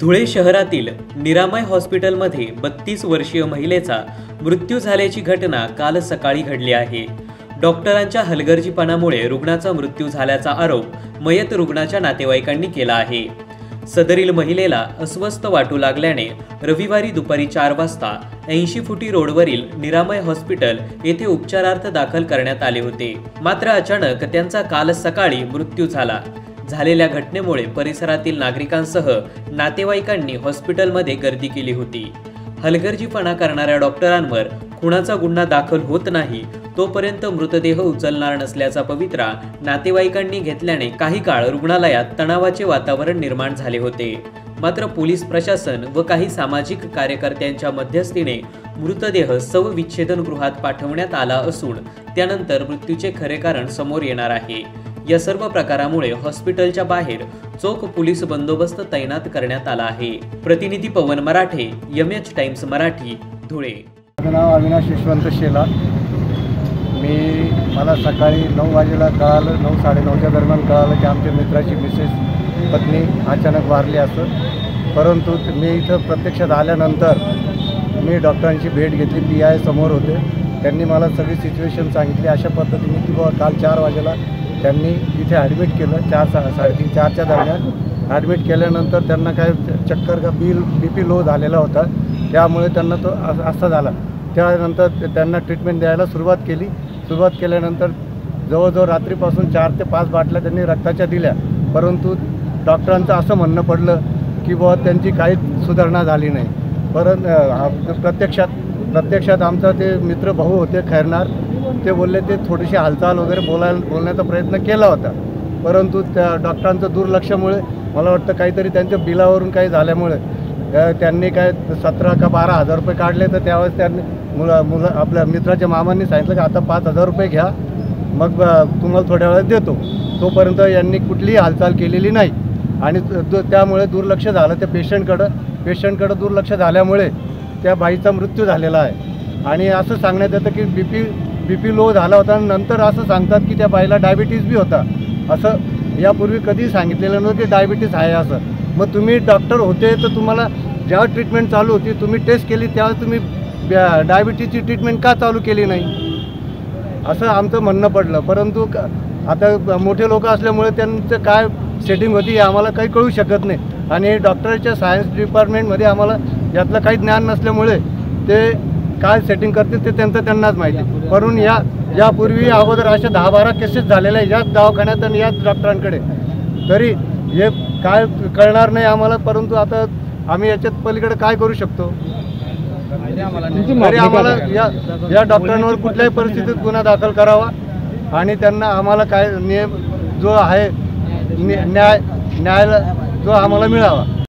धुळे शहरातील निरामय हॉस्पिटलमध्ये बत्तीस वर्षीय महिलेचा मृत्यू झाल्याची घटना काल सकाळी घडली आहे. डॉक्टरांच्या हलगर्जीपणामुळे रुग्णाचा मृत्यू झाल्याचा आरोप मयत रुग्णाच्या नातेवाईकांनी केला आहे. सदरील महिलेला अस्वस्थ वाटू लागल्याने रविवारी दुपारी चार वाजता ऐंशी फुटी रोडवरील निरामय हॉस्पिटल येथे उपचारार्थ दाखल करण्यात आले होते. मात्र अचानक त्यांचा काल सकाळी मृत्यू झाला. झालेल्या घटनेमुळे परिसरातील नागरिकांसह नातेवाईकांनी हॉस्पिटलमध्ये गर्दी केली होती. हलगर्जीपणा करणाऱ्या डॉक्टरांवर खुणाचा गुन्हा दाखल होत नाही तोपर्यंत मृतदेह उचलणार नसल्याचा पवित्रा नातेवाईकांनी घेतल्याने काही काळ रुग्णालयात तणावाचे वातावरण निर्माण झाले होते. मात्र पोलीस प्रशासन व काही सामाजिक कार्यकर्त्यांच्या मध्यस्थीने मृतदेह सविच्छेदन गृहात पाठवण्यात आला असून त्यानंतर मृत्यूचे खरे कारण समोर येणार आहे. या सर्व प्रकारामुळे हॉस्पिटलच्या बाहेर चोख पोलीस बंदोबस्त तैनात करण्यात आला आहे. प्रतिनिधी Pawan Marathe M H Times Marathi Dhule. माझं नाव अविनाश यशवंत शेला मी मला सकाळी नऊ वाजेला कळालं नऊ साडेनऊच्या दरम्यान कळालं की आमच्या मित्राची मिसेस पत्नी अचानक वारली असं. परंतु मी इथं प्रत्यक्षात आल्यानंतर मी डॉक्टरांची भेट घेतली पी आय समोर होते. त्यांनी मला सगळी सिच्युएशन सांगितली. अशा पद्धतीने की बाबा काल चार वाजेला त्यांनी इथे ॲडमिट केलं चार सा साडेतीन चारच्या दरम्यान ॲडमिट केल्यानंतर त्यांना काय चक्कर का बिल बी पी लो झालेला होता. त्यामुळे त्यांना तो असा झाला. त्यानंतर त्यांना ट्रीटमेंट द्यायला सुरुवात केली. सुरुवात केल्यानंतर जवळजवळ रात्रीपासून चार ते पाच बाटल्या त्यांनी रक्ताच्या दिल्या. परंतु डॉक्टरांचं असं म्हणणं पडलं की बुवा त्यांची काहीच सुधारणा झाली नाही. परत प्रत्यक्षात प्रत्यक्षात आमचा ते मित्र भाऊ होते खैरनार. ते बोलले ते थोडीशी हालचाल वगैरे बोलायला बोलण्याचा प्रयत्न केला होता. परंतु त्या डॉक्टरांचं दुर्लक्षामुळे मला वाटतं काहीतरी त्यांच्या बिलावरून काही झाल्यामुळे त्यांनी काय सतरा का बारा हजार रुपये काढले तर त्यावेळेस त्यांनी मुलं मुलं आपल्या मित्राच्या मामांनी सांगितलं की आता पाच हजार रुपये घ्या मग तुम्हाला थोड्या वेळात देतो. तोपर्यंत यांनी कुठलीही हालचाल केलेली नाही. आणि दु- त्यामुळे दुर्लक्ष झालं त्या पेशंटकडं. पेशंटकडं दुर्लक्ष झाल्यामुळे त्या बाईचा मृत्यू झालेला आहे. आणि असं सांगण्यात येतं की B P B P low झाला होता आणि नंतर असं सांगतात की त्या बाईला डायबिटीज बी होता. असं यापूर्वी कधी सांगितलेलं नव्हतं की डायबिटीस आहे असं. मग तुम्ही डॉक्टर होते तर तुम्हाला जेव्हा ट्रीटमेंट चालू होती तुम्ही टेस्ट केली त्यावेळेस तुम्ही डायबिटीजची ट्रीटमेंट का चालू केली नाही? असं आमचं म्हणणं पडलं. परंतु आता मोठे लोक असल्यामुळे त्यांचं काय सेटिंग होती हे आम्हाला काही कळू शकत नाही. आणि डॉक्टरच्या सायन्स डिपार्टमेंटमध्ये आम्हाला यातलं काही ज्ञान नसल्यामुळे ते काय सेटिंग करतील ते त्यांचं त्यांनाच माहिती. म्हणून या यापूर्वी अगोदर अशा दहा बारा केसेस झालेल्या आहे याच दवाखान्यात आणि याच डॉक्टरांकडे तरी हे काय कळणार नाही आम्हाला परंतु आता आम्ही याच्यात पलीकडे काय करू शकतो? तरी आम्हाला या या डॉक्टरांवर कुठल्याही परिस्थितीत गुन्हा दाखल करावा आणि त्यांना आम्हाला काय नियम जो आहे न्याय न्याय जो आम्हाला मिळावा.